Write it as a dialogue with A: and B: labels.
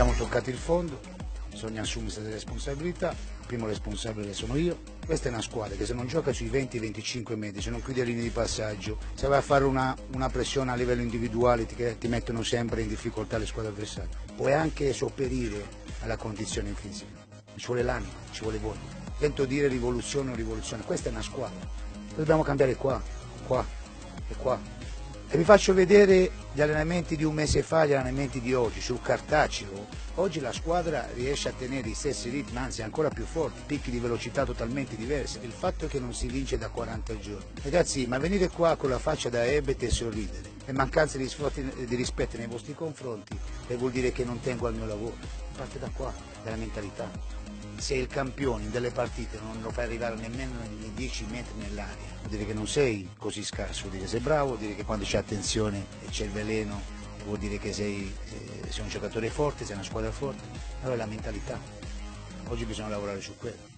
A: abbiamo toccato il fondo, bisogna assumersi le responsabilità, il primo responsabile sono io. Questa è una squadra che se non gioca sui 20-25 metri, se non chiude linee di passaggio, se vai a fare una, una pressione a livello individuale ti, ti mettono sempre in difficoltà le squadre avversarie. Puoi anche sopperire alla condizione fisica, ci vuole l'anima, ci vuole voglia. Sento dire rivoluzione o rivoluzione, questa è una squadra, dobbiamo cambiare qua, qua e qua e vi faccio vedere gli allenamenti di un mese fa, gli allenamenti di oggi, sul cartaceo. Oggi la squadra riesce a tenere i stessi ritmi, anzi ancora più forti, picchi di velocità totalmente diversi. Il fatto è che non si vince da 40 giorni. Ragazzi, ma venire qua con la faccia da ebete e sorridere e mancanza di, di rispetto nei vostri confronti e vuol dire che non tengo al mio lavoro. Parte da qua, dalla mentalità sei il campione in delle partite non lo fai arrivare nemmeno nei 10 metri nell'aria, vuol dire che non sei così scarso, vuol dire che sei bravo, vuol dire che quando c'è attenzione e c'è il veleno vuol dire che sei, eh, sei un giocatore forte, sei una squadra forte, allora è la mentalità, oggi bisogna lavorare su quello.